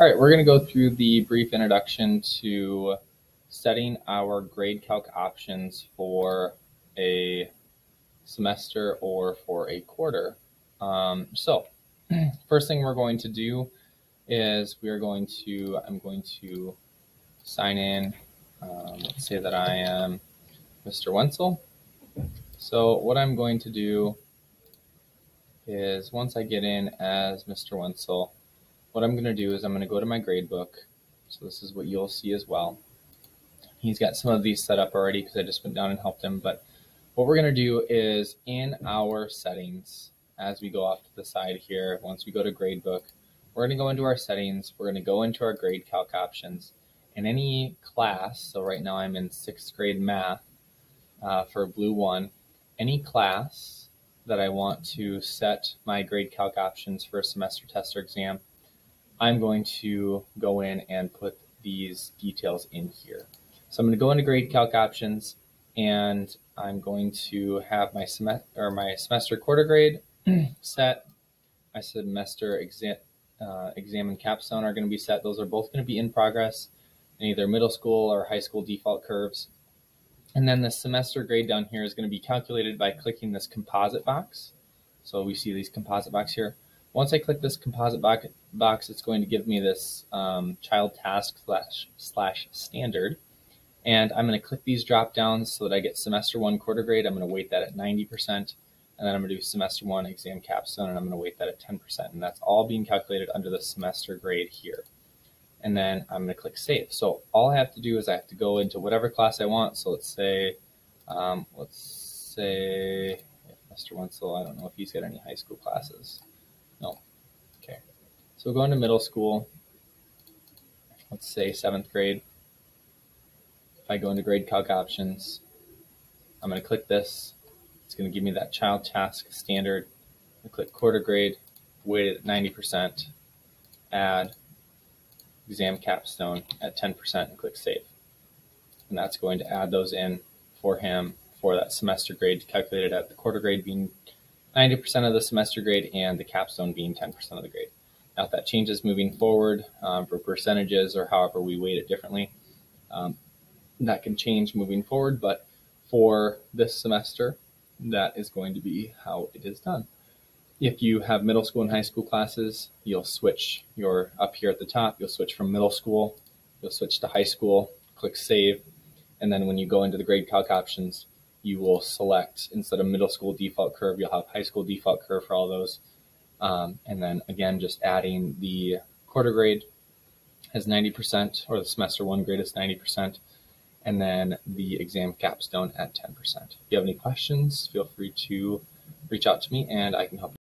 All right, we're going to go through the brief introduction to setting our grade calc options for a semester or for a quarter. Um, so first thing we're going to do is we are going to, I'm going to sign in, um, let's say that I am Mr. Wenzel. So what I'm going to do is once I get in as Mr. Wenzel, what I'm going to do is I'm going to go to my gradebook. So this is what you'll see as well. He's got some of these set up already because I just went down and helped him. But what we're going to do is in our settings, as we go off to the side here, once we go to gradebook, we're going to go into our settings. We're going to go into our grade calc options. In any class, so right now I'm in sixth grade math uh, for Blue 1, any class that I want to set my grade calc options for a semester test or exam, I'm going to go in and put these details in here. So I'm going to go into grade calc options and I'm going to have my semester or my semester quarter grade set. My semester exam, uh, exam and capstone are going to be set. Those are both going to be in progress in either middle school or high school default curves. And then the semester grade down here is going to be calculated by clicking this composite box. So we see these composite box here. Once I click this composite box, it's going to give me this um, child task slash, slash standard. And I'm going to click these drop downs so that I get semester one quarter grade. I'm going to weight that at 90%. And then I'm going to do semester one exam capstone and I'm going to weight that at 10%. And that's all being calculated under the semester grade here. And then I'm going to click save. So all I have to do is I have to go into whatever class I want. So let's say, um, let's say Mr. Wenzel, I don't know if he's got any high school classes. No. Okay. So we'll go into middle school. Let's say seventh grade. If I go into grade calc options, I'm going to click this. It's going to give me that child task standard. I click quarter grade, weighted at 90%, add exam capstone at 10% and click save. And that's going to add those in for him for that semester grade calculated at the quarter grade being 90% of the semester grade and the capstone being 10% of the grade. Now, if that changes moving forward um, for percentages or however we weight it differently, um, that can change moving forward. But for this semester, that is going to be how it is done. If you have middle school and high school classes, you'll switch your up here at the top, you'll switch from middle school, you'll switch to high school, click save. And then when you go into the grade calc options, you will select instead of middle school default curve, you'll have high school default curve for all those. Um, and then again, just adding the quarter grade as 90% or the semester one grade is 90%. And then the exam capstone at 10%. If you have any questions, feel free to reach out to me and I can help you.